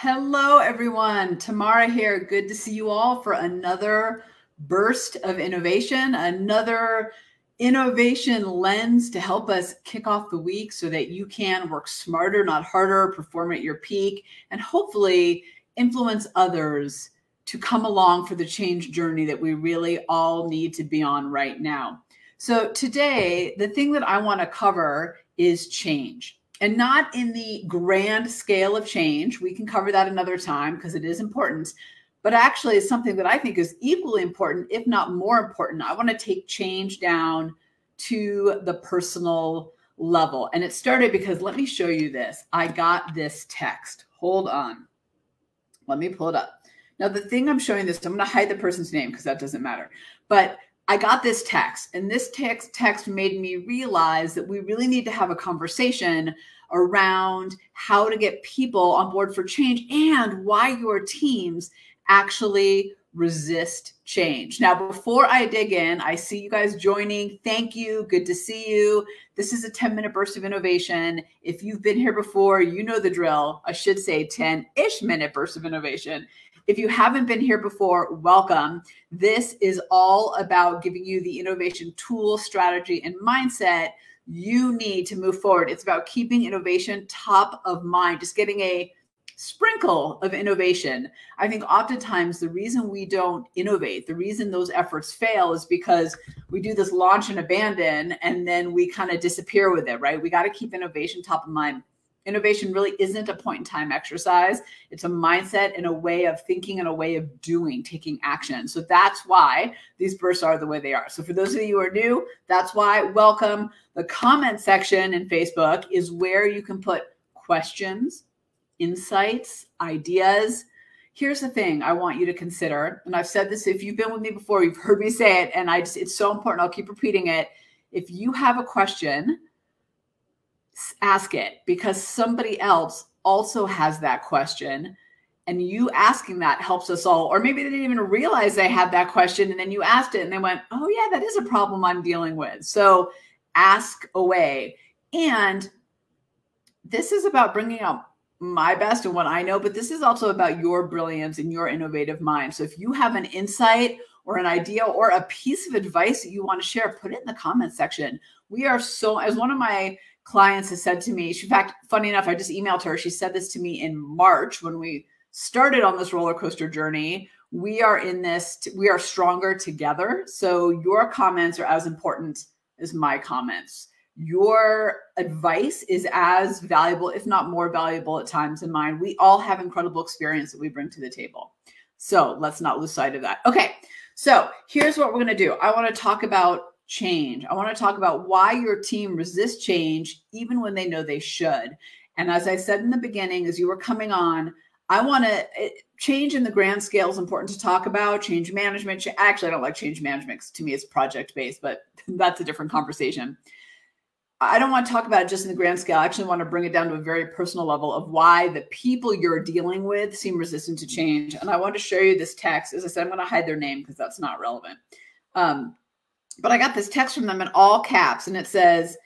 Hello, everyone. Tamara here. Good to see you all for another burst of innovation, another innovation lens to help us kick off the week so that you can work smarter, not harder, perform at your peak, and hopefully influence others to come along for the change journey that we really all need to be on right now. So, today, the thing that I want to cover is change and not in the grand scale of change. We can cover that another time because it is important, but actually it's something that I think is equally important, if not more important. I want to take change down to the personal level. And it started because let me show you this. I got this text. Hold on. Let me pull it up. Now, the thing I'm showing this, I'm going to hide the person's name because that doesn't matter. But I got this text, and this text text made me realize that we really need to have a conversation around how to get people on board for change and why your teams actually resist change. Now, before I dig in, I see you guys joining. Thank you. Good to see you. This is a 10 minute burst of innovation. If you've been here before, you know the drill. I should say 10 ish minute burst of innovation. If you haven't been here before, welcome. This is all about giving you the innovation tool, strategy, and mindset you need to move forward. It's about keeping innovation top of mind, just getting a sprinkle of innovation. I think oftentimes the reason we don't innovate, the reason those efforts fail is because we do this launch and abandon and then we kind of disappear with it, right? We got to keep innovation top of mind. Innovation really isn't a point in time exercise. It's a mindset and a way of thinking and a way of doing, taking action. So that's why these bursts are the way they are. So for those of you who are new, that's why welcome. The comment section in Facebook is where you can put questions, insights, ideas. Here's the thing I want you to consider, and I've said this if you've been with me before, you've heard me say it, and I just it's so important. I'll keep repeating it. If you have a question, ask it because somebody else also has that question and you asking that helps us all. Or maybe they didn't even realize they had that question and then you asked it and they went oh yeah that is a problem i'm dealing with. So ask away. And this is about bringing out my best and what i know but this is also about your brilliance and your innovative mind. So if you have an insight or an idea or a piece of advice that you want to share put it in the comment section. We are so as one of my clients has said to me, she, in fact, funny enough, I just emailed her. She said this to me in March when we started on this roller coaster journey. We are in this, we are stronger together. So your comments are as important as my comments. Your advice is as valuable, if not more valuable at times than mine. We all have incredible experience that we bring to the table. So let's not lose sight of that. Okay. So here's what we're going to do. I want to talk about change. I want to talk about why your team resists change even when they know they should. And as I said in the beginning, as you were coming on, I want to change in the grand scale is important to talk about. Change management. Actually, I don't like change management. To me, it's project based, but that's a different conversation. I don't want to talk about it just in the grand scale. I actually want to bring it down to a very personal level of why the people you're dealing with seem resistant to change. And I want to show you this text. As I said, I'm going to hide their name because that's not relevant. Um, but I got this text from them in all caps, and it says,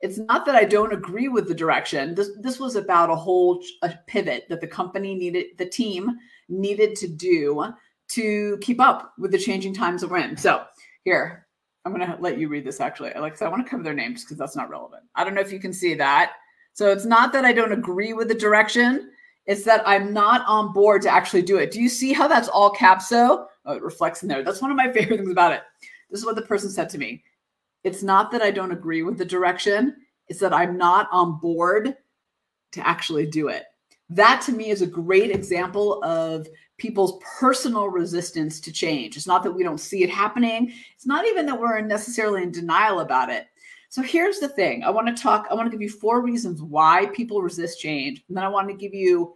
"It's not that I don't agree with the direction. This this was about a whole a pivot that the company needed, the team needed to do to keep up with the changing times we're in." So here, I'm going to let you read this. Actually, said, I want to cover their names because that's not relevant. I don't know if you can see that. So it's not that I don't agree with the direction. It's that I'm not on board to actually do it. Do you see how that's all caps? So oh, it reflects in there. That's one of my favorite things about it. This is what the person said to me. It's not that I don't agree with the direction, it's that I'm not on board to actually do it. That to me is a great example of people's personal resistance to change. It's not that we don't see it happening, it's not even that we're necessarily in denial about it. So here's the thing I want to talk, I want to give you four reasons why people resist change. And then I want to give you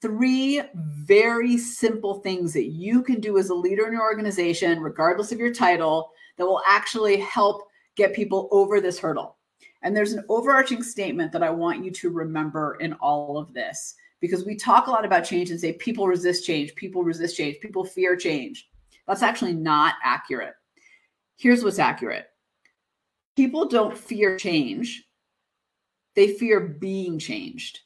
three very simple things that you can do as a leader in your organization, regardless of your title, that will actually help get people over this hurdle. And there's an overarching statement that I want you to remember in all of this because we talk a lot about change and say people resist change, people resist change, people fear change. That's actually not accurate. Here's what's accurate people don't fear change, they fear being changed.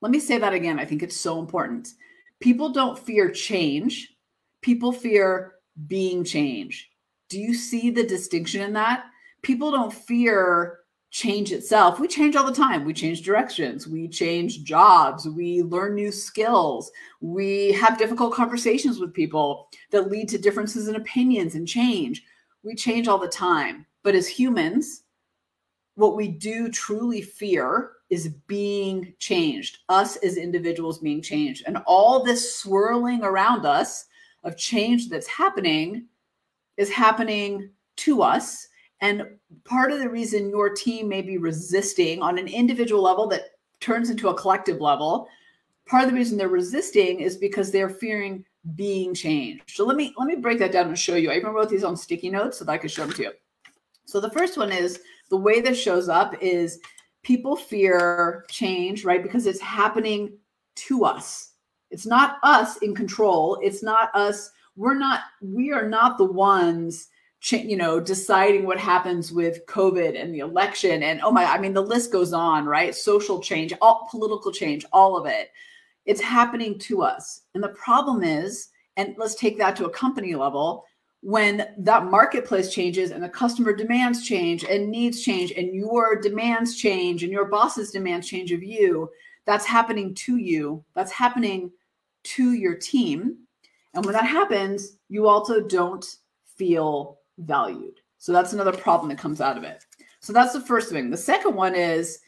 Let me say that again. I think it's so important. People don't fear change, people fear being change. Do you see the distinction in that? People don't fear change itself. We change all the time. We change directions, we change jobs, we learn new skills, we have difficult conversations with people that lead to differences in opinions and change. We change all the time. But as humans, what we do truly fear is being changed, us as individuals being changed. And all this swirling around us of change that's happening is happening to us and part of the reason your team may be resisting on an individual level that turns into a collective level, part of the reason they're resisting is because they're fearing being changed. So let me let me break that down and show you. I even wrote these on sticky notes so that I could show them to you. So the first one is the way this shows up is people fear change, right? Because it's happening to us. It's not us in control. It's not us. We're not, we are not the ones you know, deciding what happens with COVID and the election. And oh my, I mean, the list goes on, right? Social change, all political change, all of it. It's happening to us. And the problem is, and let's take that to a company level, when that marketplace changes and the customer demands change and needs change and your demands change and your boss's demands change of you, that's happening to you. That's happening to your team. And when that happens, you also don't feel valued. So that's another problem that comes out of it. So that's the first thing. The second one is,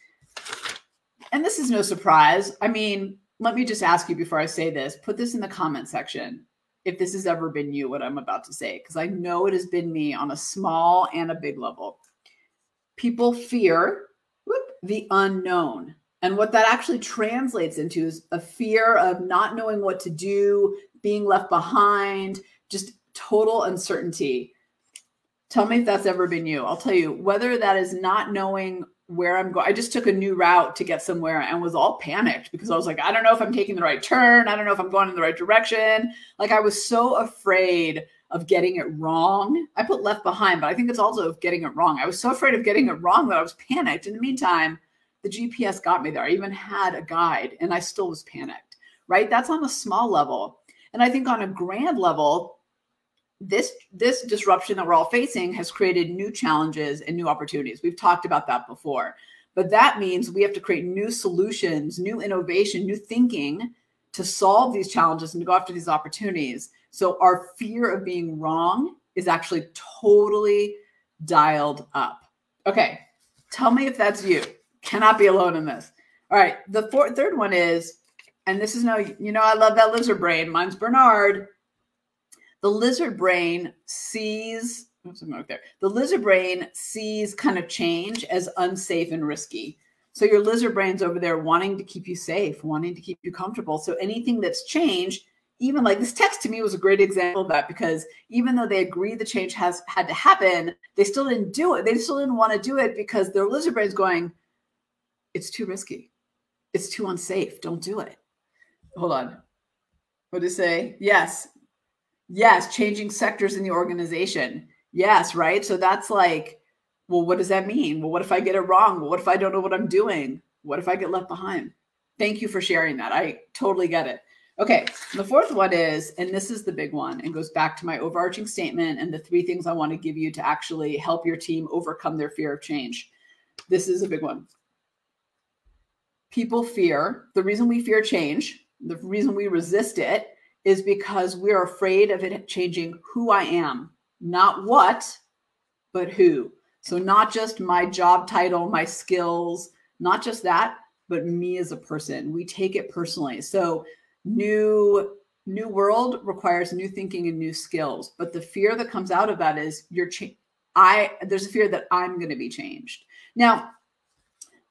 and this is no surprise. I mean, let me just ask you before I say this put this in the comment section if this has ever been you, what I'm about to say, because I know it has been me on a small and a big level. People fear whoop, the unknown. And what that actually translates into is a fear of not knowing what to do, being left behind, just total uncertainty. Tell me if that's ever been you. I'll tell you whether that is not knowing where I'm going. I just took a new route to get somewhere and was all panicked because I was like, I don't know if I'm taking the right turn. I don't know if I'm going in the right direction. Like I was so afraid of getting it wrong. I put left behind, but I think it's also of getting it wrong. I was so afraid of getting it wrong that I was panicked. In the meantime, the GPS got me there. I even had a guide and I still was panicked, right? That's on a small level. And I think on a grand level, this this disruption that we're all facing has created new challenges and new opportunities. We've talked about that before. But that means we have to create new solutions, new innovation, new thinking to solve these challenges and to go after these opportunities. So our fear of being wrong is actually totally dialed up. Okay, tell me if that's you. Cannot be alone in this. All right, the fourth, third one is, and this is no, you know, I love that lizard brain. Mine's Bernard the lizard brain sees there. The lizard brain sees kind of change as unsafe and risky. So your lizard brain's over there wanting to keep you safe, wanting to keep you comfortable. So anything that's changed, even like this text to me was a great example of that because even though they agree the change has had to happen, they still didn't do it. They still didn't want to do it because their lizard brain's going, it's too risky. It's too unsafe. Don't do it. Hold on. What did it say? Yes, Yes, changing sectors in the organization. Yes, right. So that's like, well, what does that mean? Well, what if I get it wrong? Well, what if I don't know what I'm doing? What if I get left behind? Thank you for sharing that. I totally get it. Okay, the fourth one is, and this is the big one, and goes back to my overarching statement and the three things I want to give you to actually help your team overcome their fear of change. This is a big one. People fear, the reason we fear change, the reason we resist it is because we're afraid of it changing who I am, not what, but who. So, not just my job title, my skills, not just that, but me as a person. We take it personally. So, new new world requires new thinking and new skills but the fear that comes out of that is you're cha- i there's a fear that i'm going to be changed now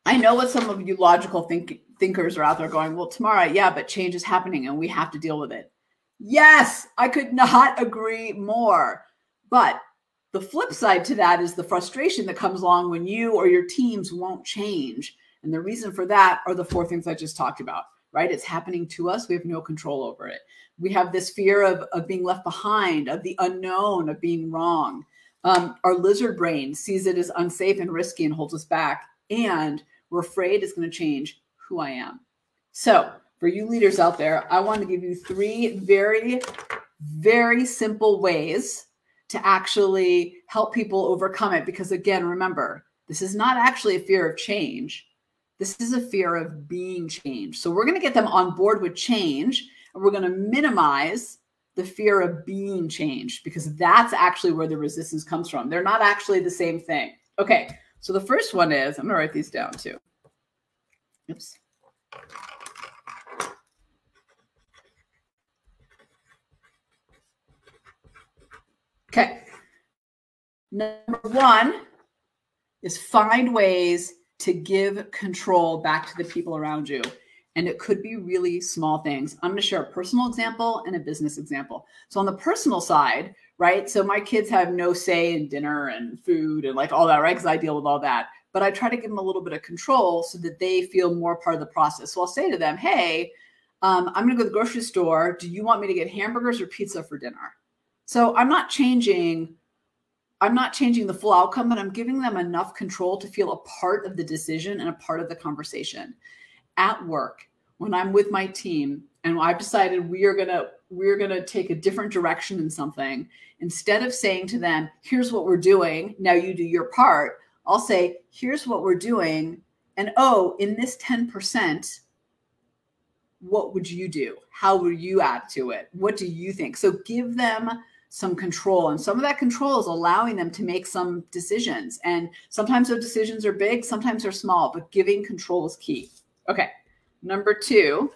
i know what some of you logical think, thinkers are out there going well tomorrow yeah but change is happening and we have to deal with it Yes, I could not agree more. But the flip side to that is the frustration that comes along when you or your teams won't change. And the reason for that are the four things I just talked about, right? It's happening to us. We have no control over it. We have this fear of, of being left behind, of the unknown, of being wrong. Um, our lizard brain sees it as unsafe and risky and holds us back. And we're afraid it's going to change who I am. So for you leaders out there, I want to give you three very, very simple ways to actually help people overcome it. Because again, remember, this is not actually a fear of change. This is a fear of being changed. So we're going to get them on board with change and we're going to minimize the fear of being changed because that's actually where the resistance comes from. They're not actually the same thing. Okay. So the first one is I'm going to write these down too. Oops. Okay. Number one is find ways to give control back to the people around you. And it could be really small things. I'm going to share a personal example and a business example. So, on the personal side, right? So, my kids have no say in dinner and food and like all that, right? Because I deal with all that. But I try to give them a little bit of control so that they feel more part of the process. So, I'll say to them, hey, um, I'm going to go to the grocery store. Do you want me to get hamburgers or pizza for dinner? So, I'm not changing I'm not changing the full outcome, but I'm giving them enough control to feel a part of the decision and a part of the conversation. At work, when I'm with my team and I've decided we are gonna we're gonna take a different direction in something, instead of saying to them, "Here's what we're doing, now you do your part," I'll say, "Here's what we're doing, and oh, in this ten percent." What would you do? How would you add to it? What do you think? So give them some control. And some of that control is allowing them to make some decisions. And sometimes those decisions are big, sometimes they're small, but giving control is key. Okay. Number two.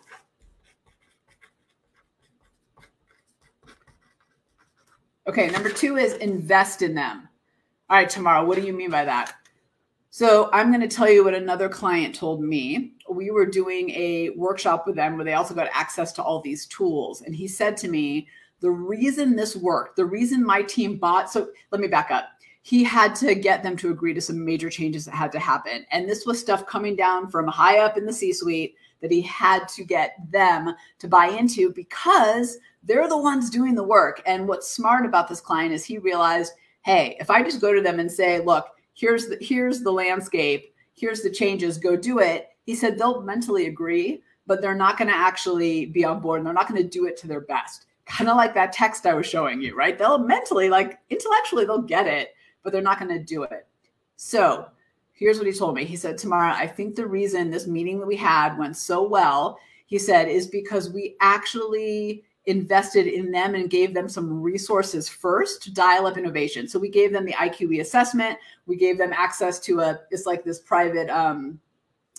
Okay, number two is invest in them. All right, Tamara, what do you mean by that? So I'm going to tell you what another client told me. We were doing a workshop with them where they also got access to all these tools. And he said to me, the reason this worked, the reason my team bought, so let me back up. He had to get them to agree to some major changes that had to happen. And this was stuff coming down from high up in the C suite that he had to get them to buy into because they're the ones doing the work. And what's smart about this client is he realized, hey, if I just go to them and say, look, here's the here's the landscape, here's the changes, go do it. He said they'll mentally agree, but they're not going to actually be on board and they're not going to do it to their best kind of like that text I was showing you, right? They'll mentally, like intellectually, they'll get it, but they're not going to do it. So here's what he told me. He said, Tamara, I think the reason this meeting that we had went so well, he said, is because we actually invested in them and gave them some resources first to dial up innovation. So we gave them the IQE assessment. We gave them access to a, it's like this private, um,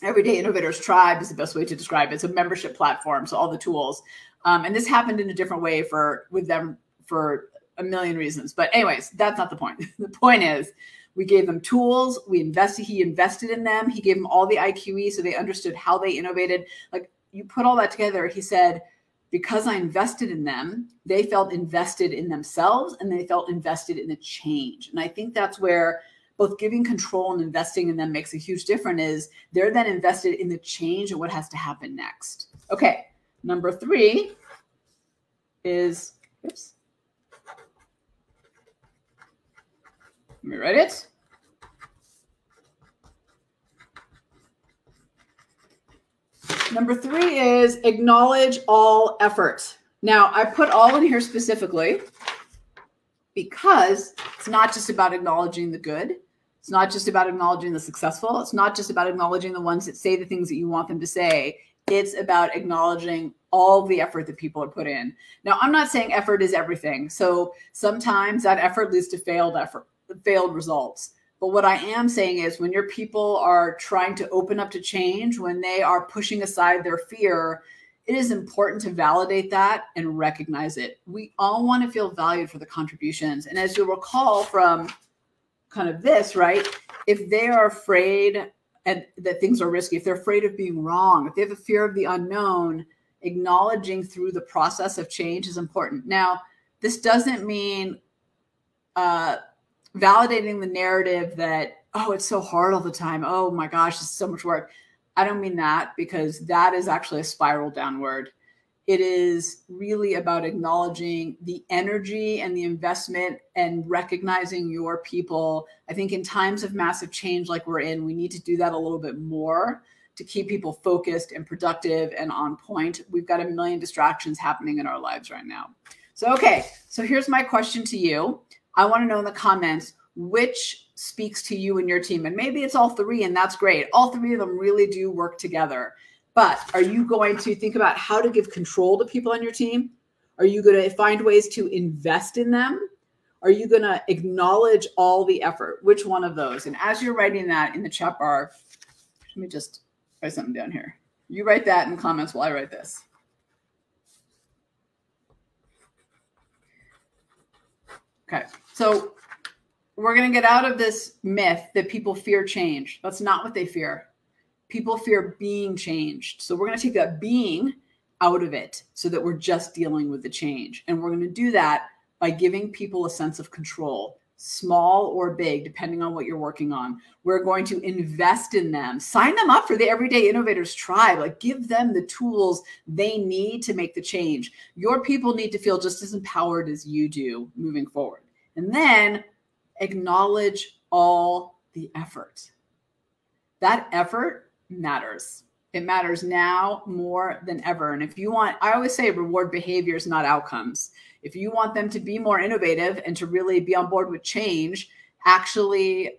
Everyday Innovators Tribe is the best way to describe it. It's a membership platform, so all the tools. Um, and this happened in a different way for with them for a million reasons. But anyways, that's not the point. the point is we gave them tools. We invested. He invested in them. He gave them all the IQE so they understood how they innovated. Like you put all that together. He said, because I invested in them, they felt invested in themselves and they felt invested in the change. And I think that's where both giving control and investing in them makes a huge difference is they're then invested in the change and what has to happen next. Okay. Number three is, oops. Let me write it. Number three is acknowledge all effort. Now, I put all in here specifically because it's not just about acknowledging the good. It's not just about acknowledging the successful. It's not just about acknowledging the ones that say the things that you want them to say. It's about acknowledging all the effort that people are put in. Now, I'm not saying effort is everything. So sometimes that effort leads to failed effort, failed results. But what I am saying is when your people are trying to open up to change, when they are pushing aside their fear, it is important to validate that and recognize it. We all want to feel valued for the contributions. And as you'll recall from kind of this, right? If they are afraid and that things are risky, if they're afraid of being wrong, if they have a fear of the unknown, acknowledging through the process of change is important. Now, this doesn't mean uh, validating the narrative that, oh, it's so hard all the time. Oh my gosh, it's so much work. I don't mean that because that is actually a spiral downward. It is really about acknowledging the energy and the investment and recognizing your people. I think in times of massive change like we're in, we need to do that a little bit more to keep people focused and productive and on point. We've got a million distractions happening in our lives right now. So, okay, so here's my question to you. I want to know in the comments which speaks to you and your team. And maybe it's all three, and that's great. All three of them really do work together. But are you going to think about how to give control to people on your team? Are you going to find ways to invest in them? Are you going to acknowledge all the effort? Which one of those? And as you're writing that in the chat bar, let me just write something down here. You write that in comments while I write this. Okay. So we're going to get out of this myth that people fear change. That's not what they fear. People fear being changed. So we're going to take that being out of it so that we're just dealing with the change. And we're going to do that by giving people a sense of control, small or big, depending on what you're working on. We're going to invest in them, sign them up for the Everyday Innovators Tribe, like give them the tools they need to make the change. Your people need to feel just as empowered as you do moving forward. And then acknowledge all the effort. That effort matters. It matters now more than ever. And if you want, I always say reward behaviors, not outcomes. If you want them to be more innovative and to really be on board with change, actually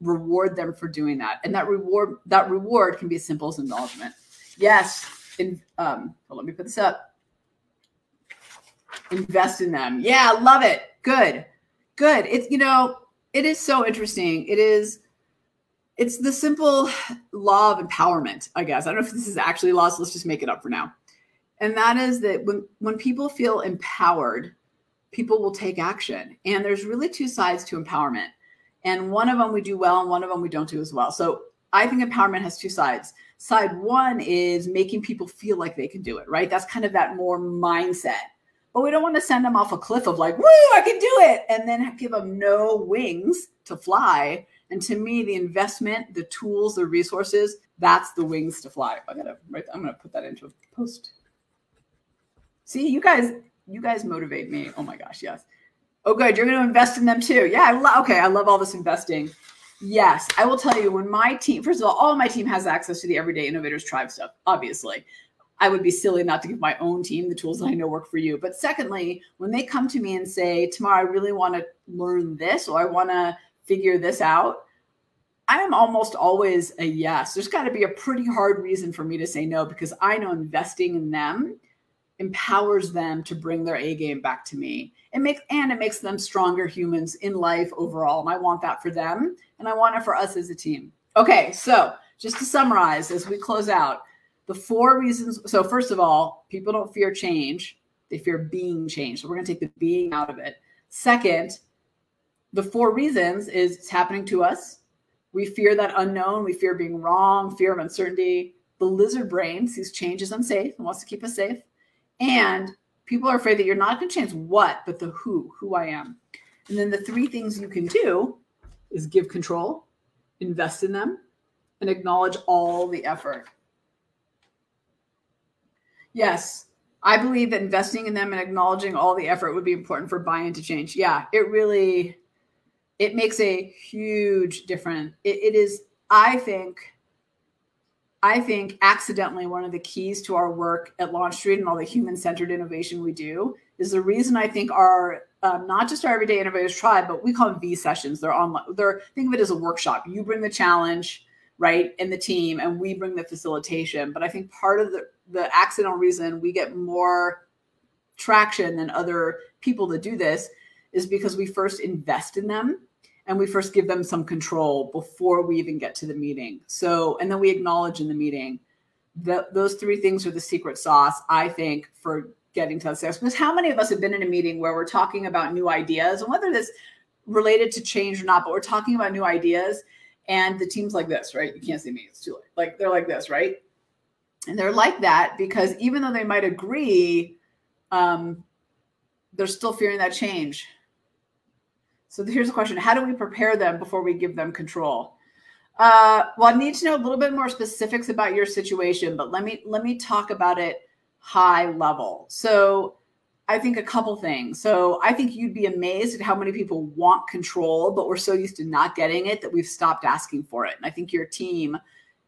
reward them for doing that. And that reward, that reward can be as simple as acknowledgement. Yes. In, um, well, let me put this up. Invest in them. Yeah, love it. Good. Good. It's, you know, it is so interesting. It is it's the simple law of empowerment, I guess. I don't know if this is actually law, so let's just make it up for now. And that is that when when people feel empowered, people will take action. And there's really two sides to empowerment. And one of them we do well and one of them we don't do as well. So I think empowerment has two sides. Side one is making people feel like they can do it, right? That's kind of that more mindset but we don't want to send them off a cliff of like, woo, I can do it. And then give them no wings to fly. And to me, the investment, the tools, the resources, that's the wings to fly. I gotta write, I'm gonna put that into a post. See, you guys, you guys motivate me. Oh my gosh, yes. Oh, good. You're gonna invest in them too. Yeah, I love okay, I love all this investing. Yes, I will tell you when my team, first of all, all my team has access to the Everyday Innovators Tribe stuff, obviously. I would be silly not to give my own team the tools that I know work for you. But secondly, when they come to me and say, Tamara, I really want to learn this or I want to figure this out, I am almost always a yes. There's got to be a pretty hard reason for me to say no because I know investing in them empowers them to bring their A game back to me. It makes and it makes them stronger humans in life overall. And I want that for them and I want it for us as a team. Okay, so just to summarize as we close out, the four reasons. So, first of all, people don't fear change, they fear being changed. So, we're going to take the being out of it. Second, the four reasons is it's happening to us. We fear that unknown. We fear being wrong, fear of uncertainty. The lizard brain sees change as unsafe and wants to keep us safe. And people are afraid that you're not going to change what, but the who, who I am. And then the three things you can do is give control, invest in them, and acknowledge all the effort. Yes. I believe that investing in them and acknowledging all the effort would be important for buy-in to change. Yeah, it really it makes a huge difference. It, it is, I think, I think accidentally one of the keys to our work at LaunchStreet and all the human-centered innovation we do is the reason I think our um, not just our everyday innovators tribe, but we call them V sessions. They're online. They're think of it as a workshop. You bring the challenge, right, and the team, and we bring the facilitation. But I think part of the the accidental reason we get more traction than other people that do this is because we first invest in them and we first give them some control before we even get to the meeting. So, and then we acknowledge in the meeting that those three things are the secret sauce, I think, for getting to success. Because how many of us have been in a meeting where we're talking about new ideas and whether this related to change or not, but we're talking about new ideas and the team's like this, right? You can't see me, it's too late. Like they're like this, right? And they're like that because even though they might agree, um, they're still fearing that change. So here's the question How do we prepare them before we give them control? Uh, well, I need to know a little bit more specifics about your situation, but let me let me talk about it high level. So I think a couple things. So I think you'd be amazed at how many people want control, but we're so used to not getting it that we've stopped asking for it. And I think your team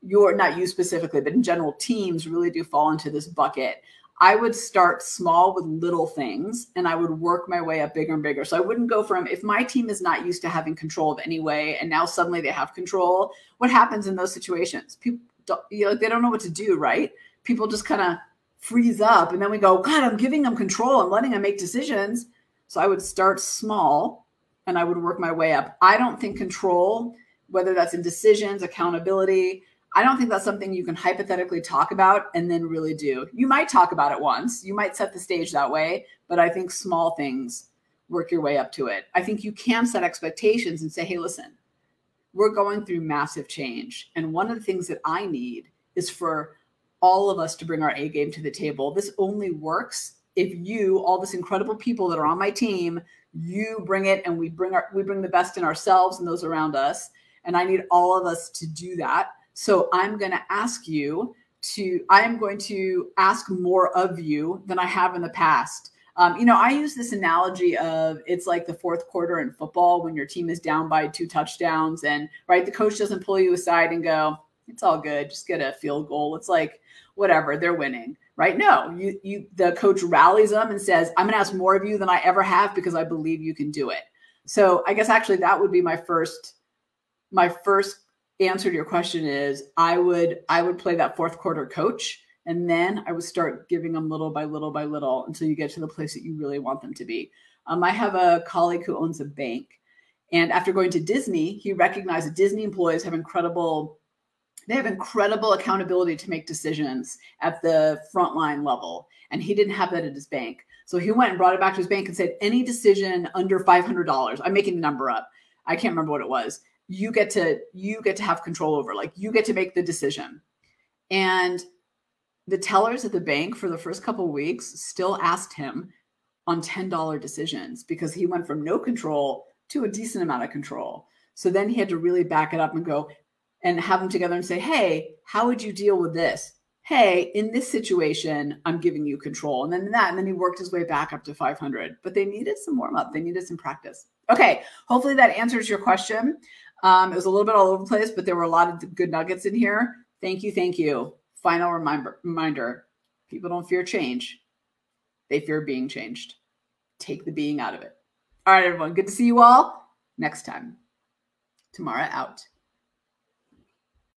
you're not you specifically, but in general, teams really do fall into this bucket. I would start small with little things and I would work my way up bigger and bigger. So I wouldn't go from if my team is not used to having control of any way and now suddenly they have control, what happens in those situations? People don't, you know, they don't know what to do, right? People just kind of freeze up and then we go, God, I'm giving them control. I'm letting them make decisions. So I would start small and I would work my way up. I don't think control, whether that's in decisions, accountability, I don't think that's something you can hypothetically talk about and then really do. You might talk about it once, you might set the stage that way, but I think small things work your way up to it. I think you can set expectations and say, hey, listen, we're going through massive change. And one of the things that I need is for all of us to bring our A game to the table. This only works if you, all this incredible people that are on my team, you bring it and we bring our we bring the best in ourselves and those around us. And I need all of us to do that so I'm going to ask you to, I am going to ask more of you than I have in the past. Um, you know, I use this analogy of it's like the fourth quarter in football when your team is down by two touchdowns, and right, the coach doesn't pull you aside and go, "It's all good, just get a field goal." It's like whatever, they're winning, right? No, you, you, the coach rallies them and says, "I'm going to ask more of you than I ever have because I believe you can do it." So I guess actually that would be my first, my first answer to your question is I would I would play that fourth quarter coach and then I would start giving them little by little by little until you get to the place that you really want them to be. Um, I have a colleague who owns a bank, and after going to Disney, he recognized that Disney employees have incredible they have incredible accountability to make decisions at the frontline level, and he didn't have that at his bank. So he went and brought it back to his bank and said, any decision under five hundred dollars, I'm making the number up. I can't remember what it was you get to you get to have control over like you get to make the decision. And the tellers at the bank for the first couple weeks still asked him on $10 decisions because he went from no control to a decent amount of control. So then he had to really back it up and go and have them together and say hey how would you deal with this? Hey in this situation i'm giving you control. And then that and then he worked his way back up to 500 but they needed some warm up. They needed some practice. Okay hopefully that answers your question um, it was a little bit all over the place, but there were a lot of good nuggets in here. Thank you. Thank you. Final reminder, reminder people don't fear change, they fear being changed. Take the being out of it. All right, everyone. Good to see you all next time. Tamara out.